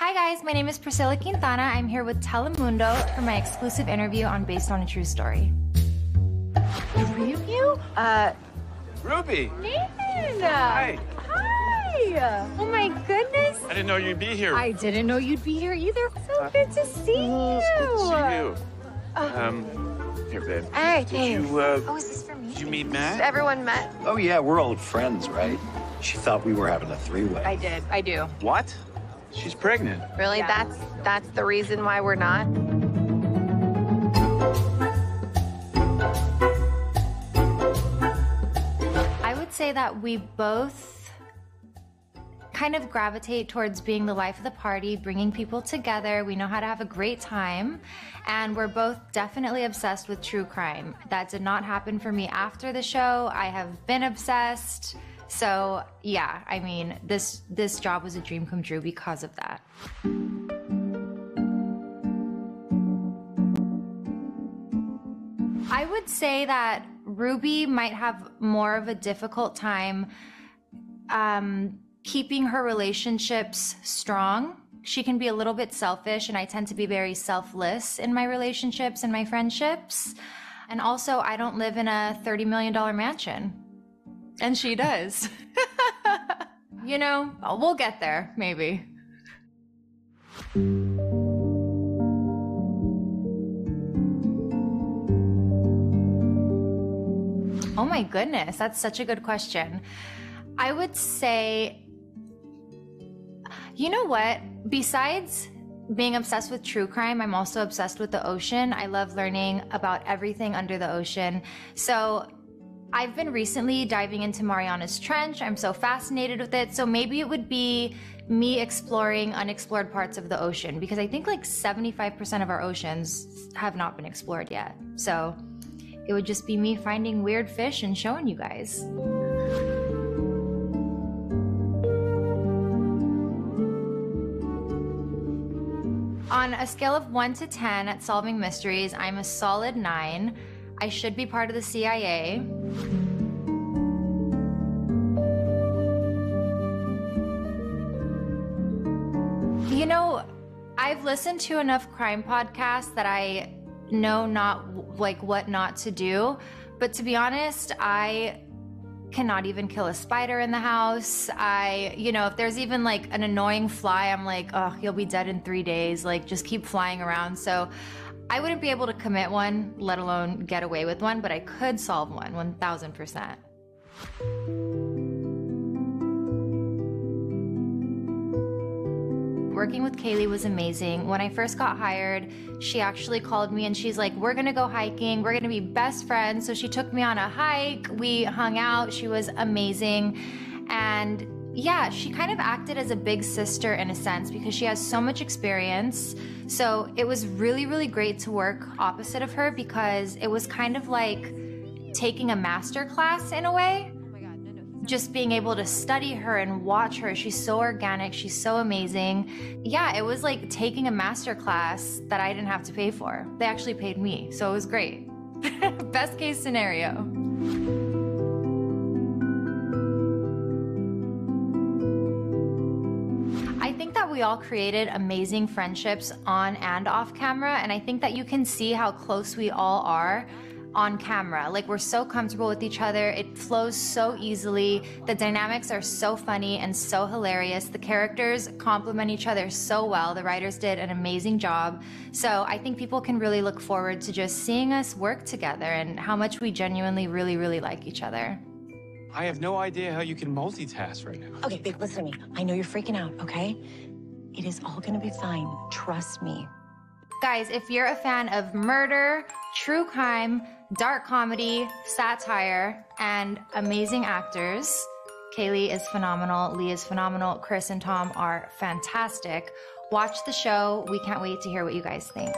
Hi guys, my name is Priscilla Quintana. I'm here with Telemundo for my exclusive interview on Based on a True Story. Three of you? Uh, Ruby! Nathan! Hi! Hi! Oh my goodness! I didn't know you'd be here. I didn't know you'd be here either. So good to see you! Good to see you. Um, here, babe. Hey, Did you, uh, Oh, is this for me? did you meet Matt? Everyone met. Oh, yeah, we're old friends, right? She thought we were having a three way. I did. I do. What? She's pregnant. Really? Yeah. That's that's the reason why we're not? I would say that we both kind of gravitate towards being the life of the party, bringing people together. We know how to have a great time, and we're both definitely obsessed with true crime. That did not happen for me after the show. I have been obsessed. So, yeah, I mean, this this job was a dream come true because of that. I would say that Ruby might have more of a difficult time um, keeping her relationships strong. She can be a little bit selfish, and I tend to be very selfless in my relationships and my friendships. And also, I don't live in a $30 million mansion. And she does. you know, we'll get there, maybe. Oh my goodness, that's such a good question. I would say, you know what? Besides being obsessed with true crime, I'm also obsessed with the ocean. I love learning about everything under the ocean. So I've been recently diving into Mariana's Trench. I'm so fascinated with it. So maybe it would be me exploring unexplored parts of the ocean because I think like 75% of our oceans have not been explored yet. So it would just be me finding weird fish and showing you guys. On a scale of 1 to 10 at solving mysteries, I'm a solid 9. I should be part of the CIA. You know, I've listened to enough crime podcasts that I know not like what not to do, but to be honest, I cannot even kill a spider in the house. I, you know, if there's even like an annoying fly, I'm like, oh, you'll be dead in three days. Like, just keep flying around. So I wouldn't be able to commit one, let alone get away with one, but I could solve one 1000%. Working with Kaley was amazing. When I first got hired, she actually called me and she's like, We're gonna go hiking. We're gonna be best friends. So she took me on a hike. We hung out. She was amazing. And yeah, she kind of acted as a big sister in a sense because she has so much experience. So it was really, really great to work opposite of her because it was kind of like taking a master class in a way. Oh Just being able to study her and watch her. She's so organic. She's so amazing. Yeah it was like taking a master class that i didn't have to pay for. They actually paid me so it was great. Best case scenario we all created amazing friendships on and off camera, and I think that you can see how close we all are on camera. Like, we're so comfortable with each other, it flows so easily. The dynamics are so funny and so hilarious. The characters complement each other so well. The writers did an amazing job. So, I think people can really look forward to just seeing us work together and how much we genuinely, really, really like each other. I have no idea how you can multitask right now. Okay, babe, listen to me. I know you're freaking out, okay? It is all going to be fine. Trust me. Guys, if you're a fan of murder, true crime, dark comedy, satire, and amazing actors, Kaley is phenomenal, Lee is phenomenal, Chris and Tom are fantastic. Watch the show. We can't wait to hear what you guys think.